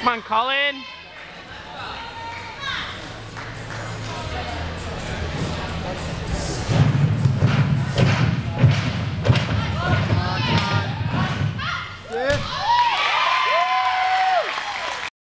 Come on, Colin.